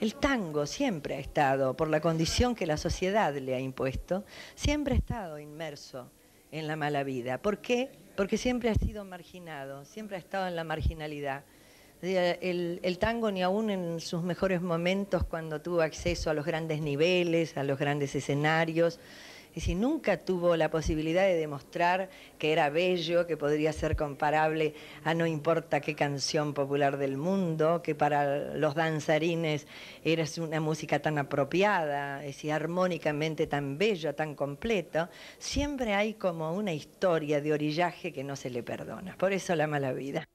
El tango siempre ha estado, por la condición que la sociedad le ha impuesto, siempre ha estado inmerso en la mala vida. ¿Por qué? Porque siempre ha sido marginado, siempre ha estado en la marginalidad. El, el, tango ni aún en sus mejores momentos cuando tuvo acceso a los grandes niveles, a los grandes escenarios, y si nunca tuvo la posibilidad de demostrar que era bello, que podría ser comparable a no importa qué canción popular del mundo, que para los danzarines era una música tan apropiada, es armónicamente tan bello, tan completo, siempre hay como una historia de orillaje que no se le perdona. Por eso la mala vida.